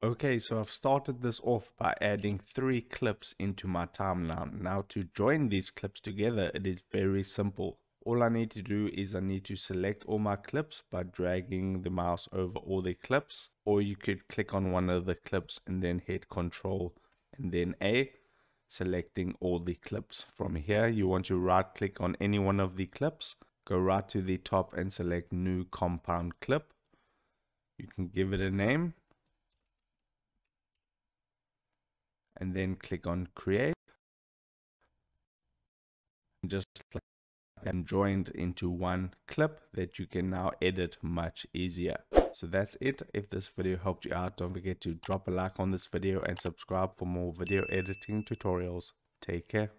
Okay, so I've started this off by adding three clips into my timeline. Now to join these clips together, it is very simple. All I need to do is I need to select all my clips by dragging the mouse over all the clips, or you could click on one of the clips and then hit control and then A, selecting all the clips. From here, you want to right click on any one of the clips, go right to the top and select new compound clip. You can give it a name and then click on create. And just and joined into one clip that you can now edit much easier. So that's it. If this video helped you out don't forget to drop a like on this video and subscribe for more video editing tutorials. Take care